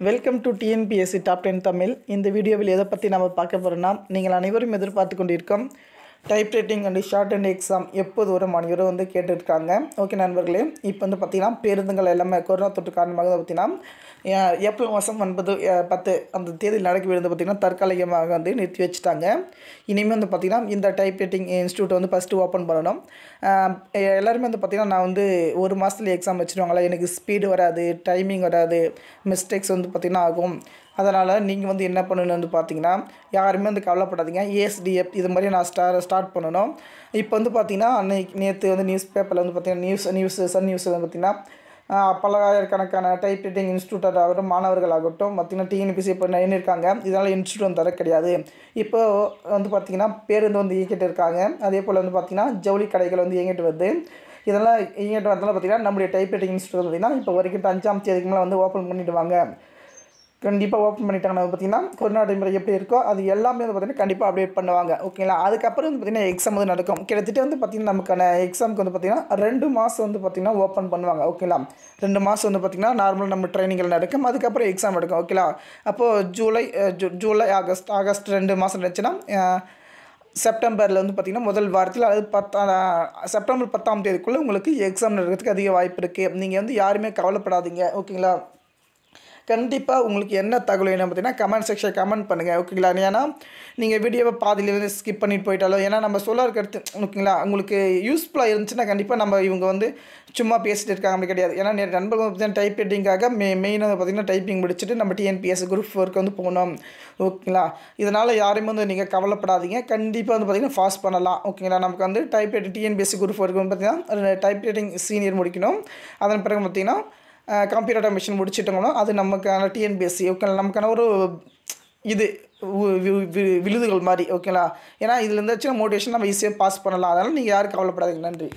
Welcome to TNPSC top ten Tamil இந்த வீடியோவில் எதை பற்றி நம்ம பார்க்க போகிறோன்னா நீங்கள் அனைவரும் எதிர்பார்த்து கொண்டிருக்கோம் type writing and short and exam எப்போது வரும் அனைவரும் வந்து கேட்டுருக்காங்க. ஓகே நண்பர்களே இப்போ வந்து பார்த்திங்கன்னா பேருந்துகள் எல்லாமே கொரோனா தொற்று காரணமாக பார்த்திங்கன்னா ஏப்ரல் மாதம் ஒன்பது பத்து அந்த தேதியில் நடக்க விழுந்து பார்த்திங்கன்னா தற்காலிகமாக வந்து நிறுத்தி வச்சுட்டாங்க. இனிமேல் வந்து பார்த்திங்கன்னா இந்த டைப் ரைட்டிங் இன்ஸ்டியூட் வந்து ஃபஸ்ட்டு ஓப்பன் பண்ணணும். எல்லாருமே வந்து பார்த்திங்கன்னா நான் வந்து ஒரு மாதத்துல எக்ஸாம் வச்சுருவாங்களா எனக்கு ஸ்பீடு வராது டைமிங் வராது மிஸ்டேக்ஸ் வந்து பார்த்திங்கன்னா ஆகும். அதனால் நீங்கள் வந்து என்ன பண்ணணும்னு வந்து பார்த்தீங்கன்னா யாருமே வந்து கவலைப்படாதீங்க. ஏஎஸ்டிஎஃப் இது மாதிரி நான் ஸ்டார் ஸ்டார்ட் பண்ணணும். இப்போ வந்து பார்த்தீங்கன்னா அன்னைக்கு நேற்று வந்து நியூஸ் பேப்பரில் வந்து பார்த்தீங்கன்னா நியூஸ் நியூஸ் சன் நியூஸில் வந்து பார்த்தீங்கன்னா பல்லாயிரக்கணக்கான டைப் ரைட்டிங் இன்ஸ்டியூட் ஆகட்டும் மாணவர்கள் ஆகட்டும் பார்த்தீங்கன்னா டிஎன்பிசி இப்போ நைன் இருக்காங்க. இதனால் இன்ஸ்டியூட் வந்து தர கிடையாது. இப்போ வந்து பார்த்திங்கன்னா பேருந்து வந்து இயக்கிட்டு இருக்காங்க. அதே போல் வந்து பார்த்திங்கன்னா ஜவுளி கடைகள் வந்து இயங்கிட்டு வருது. இதெல்லாம் இயங்கிட்டு வரதுனால பார்த்திங்கன்னா நம்முடைய டைப் ரைட்டிங் இன்ஸ்டியூட் பார்த்திங்கன்னா இப்போ வரைக்கும் அஞ்சாம் தேதிக்கு மேலே வந்து ஓப்பன் பண்ணிவிடுவாங்க கண்டிப்பாக ஓப்பன் பண்ணிட்டாங்கன்னா பார்த்தீங்கன்னா கொரோனா நடைமுறை எப்படி இருக்கோ அது எல்லாமே வந்து பார்த்தீங்கன்னா கண்டிப்பாக அப்டேட் பண்ணுவாங்க. ஓகேங்களா அதுக்கப்புறம் வந்து பார்த்தீங்கன்னா எக்ஸாம் வந்து நடக்கும். கிட்டத்தட்ட வந்து பார்த்தீங்கன்னா நமக்கான எக்ஸாமுக்கு வந்து பார்த்திங்கன்னா ரெண்டு மாதம் வந்து பார்த்திங்கன்னா ஓப்பன் பண்ணுவாங்க. ஓகேங்களா ரெண்டு மாதம் வந்து பார்த்தீங்கன்னா நார்மலாக நம்ம ட்ரைனிங்கில் நடக்கும். அதுக்கப்புறம் எக்ஸாம் நடக்கும். ஓகேங்களா அப்போது ஜூலை ஜூ ஜூலை ஆகஸ்ட் ஆகஸ்ட் ரெண்டு மாதம் இருந்துச்சுன்னா செப்டம்பரில் வந்து பார்த்திங்கன்னா முதல் வாரத்தில் அது பத்தா செப்டம்பர் பத்தாம் தேதிக்குள்ளே உங்களுக்கு எக்ஸாம் நடக்கிறதுக்கு அதிக வாய்ப்பு இருக்குது நீங்கள் வந்து யாருமே கவலைப்படாதீங்க. ஓகேங்களா கண்டிப்பாக உங்களுக்கு என்ன தகவல் வேணும் பார்த்தீங்கன்னா கமெண்ட் செக்ஷன் கமெண்ட் பண்ணுங்கள் ஓகேங்களா ஏன்னா நீங்கள் வீடியோவை பாதியிலேருந்து ஸ்கிப் பண்ணிட்டு போயிட்டாலும் ஏன்னா நம்ம சொல்ல இருக்கிறது ஓகேங்களா உங்களுக்கு யூஸ்ஃபுல்லாக இருந்துச்சுன்னா கண்டிப்பாக நம்ம இவங்க வந்து சும்மா பேசிட்டு இருக்காங்க அப்படி கிடையாது. ஏன்னா நண்பர்கள் பார்த்தீங்கன்னா டைப் ரைட்டிங்காக மெ மெயினாக பார்த்தீங்கன்னா டைப்பிங் முடிச்சுட்டு நம்ம டிஎன்பிஎஸ் குரூப் ஒர்க்கு வந்து போகணும் ஓகேங்களா இதனால் யாரையும் வந்து நீங்கள் கவலைப்படாதீங்க. கண்டிப்பாக வந்து பார்த்திங்கன்னா ஃபாஸ்ட் பண்ணலாம் ஓகேங்களா நமக்கு வந்து டைப் ரைட்டிங் டிஎன்பிஎஸ்சி குரூப் ஃபோருக்கு வந்து பார்த்திங்கன்னா டைப் ரைட்டிங் சீனியர் முடிக்கணும். அதன் பிறகு பார்த்திங்கன்னா கம்ப்யூட்டர் ஆட்டோமேஷன் முடிச்சிட்டோம்னா அது நமக்கான டிஎன்பிஎஸ்சி ஓகே நமக்கான ஒரு இது வி- விழுதுகள் மாதிரி ஓகேங்களா ஏன்னா இதில் இருந்துச்சுன்னா மோட்டிவேஷன் நம்ம ஈஸியாக பாஸ் பண்ணலாம். அதனால் நீங்கள் யாரும் கவலைப்படாதீங்க. நன்றி.